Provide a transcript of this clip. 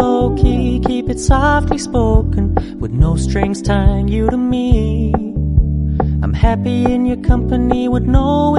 low key, keep it softly spoken, with no strings tying you to me. I'm happy in your company with no